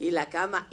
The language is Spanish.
y la cama.